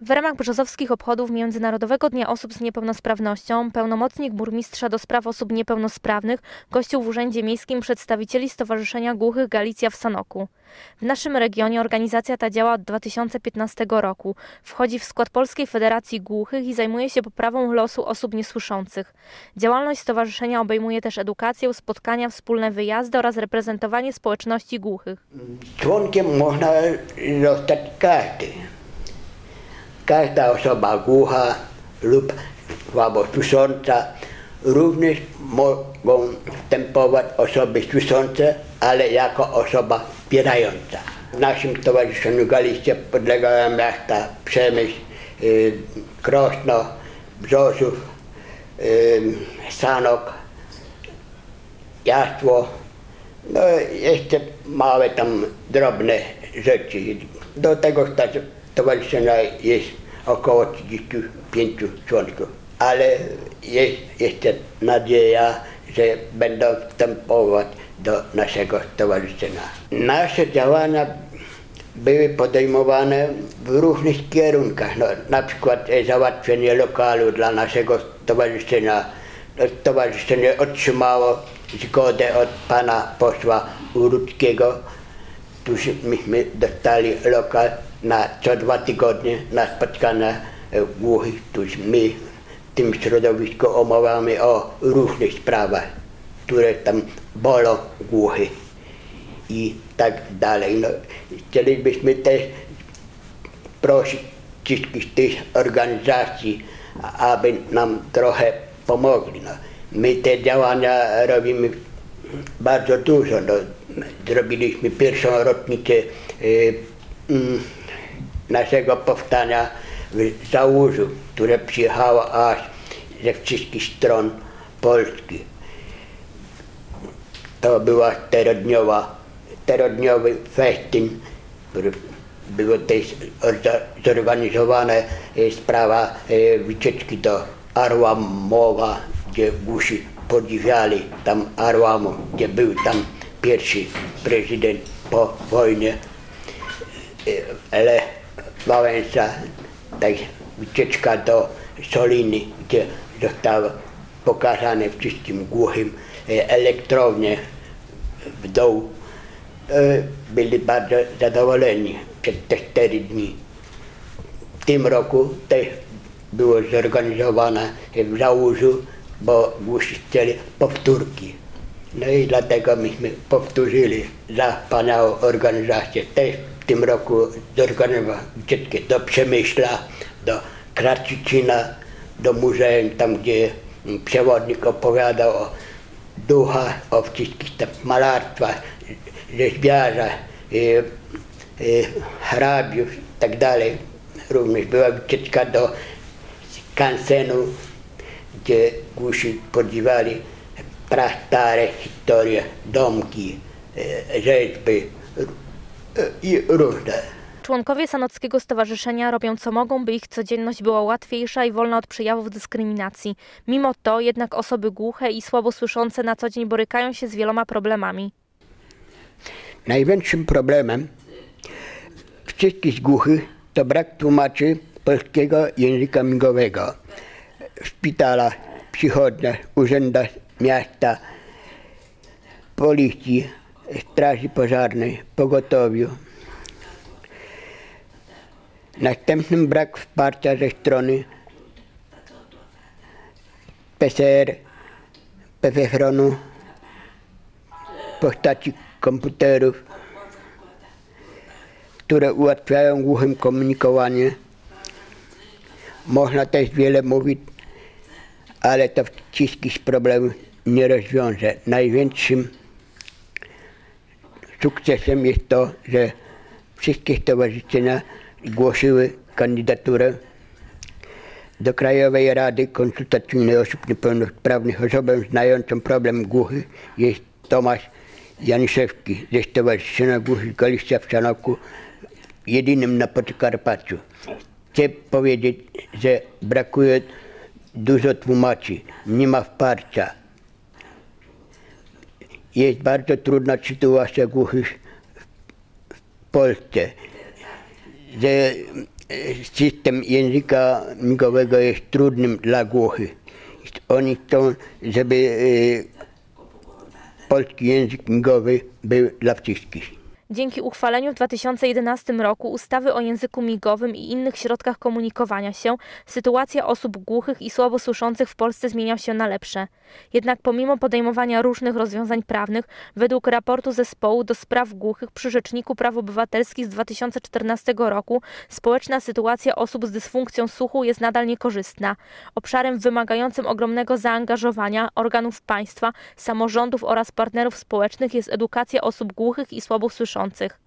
W ramach brzozowskich obchodów Międzynarodowego Dnia Osób z Niepełnosprawnością pełnomocnik burmistrza do spraw osób niepełnosprawnych gościł w Urzędzie Miejskim przedstawicieli Stowarzyszenia Głuchych Galicja w Sanoku. W naszym regionie organizacja ta działa od 2015 roku. Wchodzi w skład Polskiej Federacji Głuchych i zajmuje się poprawą losu osób niesłyszących. Działalność stowarzyszenia obejmuje też edukację, spotkania, wspólne wyjazdy oraz reprezentowanie społeczności głuchych. Członkiem można zostać każdy. Każda osoba głucha lub słabo słysząca. Również mogą wstępować osoby słyszące, ale jako osoba wspierająca. W naszym Stowarzyszeniu Galicie podlegają miasta Przemyśl, y, Krośno, Brzozów, y, Sanok, Jasło. No jeszcze małe tam drobne rzeczy. Do tego stowarzyszenia jest około 35 członków. Ale jest jeszcze nadzieja, że będą wstępować do naszego stowarzyszenia. Nasze działania były podejmowane w różnych kierunkach. No, na przykład e, załatwienie lokalu dla naszego stowarzyszenia. To stowarzyszenie otrzymało zgodę od pana posła Uruckiego, którzy myśmy dostali lokal na co dwa tygodnie na spotkania e, głuchych, którzy my w tym środowisku omawiamy o różnych sprawach, które tam bolą głuchych i tak dalej. No, chcielibyśmy też prosić wszystkich tych organizacji, aby nam trochę pomogli. No. My te działania robimy bardzo dużo. No, zrobiliśmy pierwszą rocznicę y, mm, naszego powstania w Załużu, które przyjechało aż ze wszystkich stron Polski. To była czterodniowa, czterodniowy festyn, który było też zorganizowane e, sprawa e, wycieczki do Arłamowa, gdzie Gusi podziwiali tam Arłamu, gdzie był tam pierwszy prezydent po wojnie. E, Lech Wałęsa, tak wycieczka do Soliny, gdzie zostało pokazane wszystkim głuchym elektrownie w dół. Byli bardzo zadowoleni przez te cztery dni. W tym roku też było zorganizowane w Załużu, bo głusi chcieli powtórki. No i dlatego myśmy powtórzyli za wspaniałą organizację. Też w tym roku zorganizowałem wycieczkę do Przemyśla, do Kraczycina, do muzeum, tam gdzie przewodnik opowiadał o duchach, o wszystkich tam malarstwach, rzeźbiarzach, y, y, hrabiów i tak dalej. Również była wycieczka do Kansenu, gdzie głusi podziwiali prastare historie, domki, y, rzeźby i różne. Członkowie Sanockiego Stowarzyszenia robią co mogą, by ich codzienność była łatwiejsza i wolna od przejawów dyskryminacji. Mimo to jednak osoby głuche i słabo słyszące na co dzień borykają się z wieloma problemami. Największym problemem wszystkich głuchych to brak tłumaczy polskiego języka migowego w szpitalach, przychodniach, urzędach miasta, policji, straży pożarnej, pogotowiu. Następnym brak wsparcia ze strony PCR, PFRON-u w postaci komputerów, które ułatwiają głuchym komunikowanie. Można też wiele mówić, ale to wszystkich problemów nie rozwiąże. Największym sukcesem jest to, że wszystkie stowarzyszenia zgłosiły kandydaturę do Krajowej Rady Konsultacyjnej Osób Niepełnosprawnych. Osobą znającą problem głuchych jest Tomasz Janiszewski ze Stowarzyszenia Głuchych Galicja w Sanoku, jedynym na Podkarpaciu. Chcę powiedzieć, że brakuje dużo tłumaczy, nie ma wsparcia. Jest bardzo trudna sytuacja głuchych w Polsce, że e, system języka migowego jest trudnym dla głuchych. Oni chcą, żeby e, polski język migowy był dla wszystkich. Dzięki uchwaleniu w 2011 roku ustawy o języku migowym i innych środkach komunikowania się, sytuacja osób głuchych i słabosłyszących w Polsce zmienia się na lepsze. Jednak pomimo podejmowania różnych rozwiązań prawnych, według raportu zespołu do spraw głuchych przy Rzeczniku Praw Obywatelskich z 2014 roku, społeczna sytuacja osób z dysfunkcją słuchu jest nadal niekorzystna. Obszarem wymagającym ogromnego zaangażowania organów państwa, samorządów oraz partnerów społecznych jest edukacja osób głuchych i słabosłyszących.